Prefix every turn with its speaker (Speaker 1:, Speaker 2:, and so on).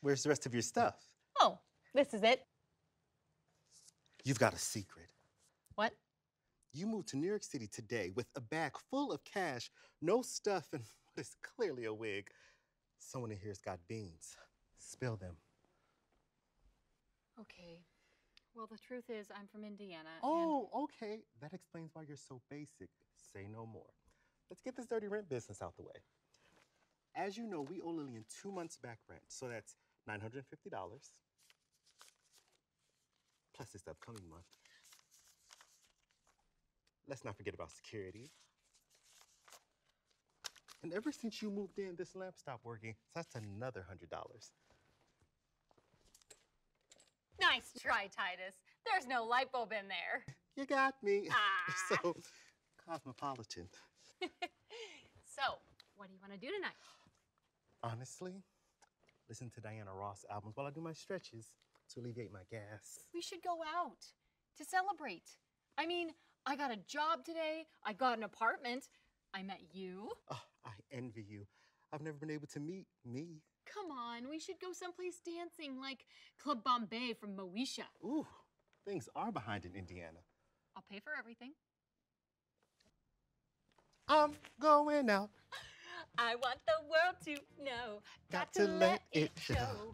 Speaker 1: Where's the rest of your stuff?
Speaker 2: Oh, this is it.
Speaker 1: You've got a secret.
Speaker 2: What?
Speaker 1: You moved to New York City today with a bag full of cash, no stuff, and what is clearly a wig. Someone in here's got beans. Spill them.
Speaker 3: Okay. Well, the truth is, I'm from Indiana. and-
Speaker 1: Oh, okay. That explains why you're so basic. Say no more. Let's get this dirty rent business out the way. As you know, we owe Lillian two months back rent, so that's $950 plus this upcoming month. Let's not forget about security. And ever since you moved in, this lamp stopped working, so that's another $100.
Speaker 3: Nice try, Titus. There's no light bulb in there.
Speaker 1: You got me.
Speaker 3: Ah.
Speaker 1: so cosmopolitan.
Speaker 3: So, what do you want to do tonight?
Speaker 1: Honestly, listen to Diana Ross albums while I do my stretches to alleviate my gas.
Speaker 3: We should go out to celebrate. I mean, I got a job today. I got an apartment. I met you.
Speaker 1: Oh, I envy you. I've never been able to meet me.
Speaker 3: Come on, we should go someplace dancing like Club Bombay from Moesha.
Speaker 1: Ooh, things are behind in Indiana.
Speaker 3: I'll pay for everything.
Speaker 1: I'm going out.
Speaker 3: I want the world to know.
Speaker 1: Got to let it show.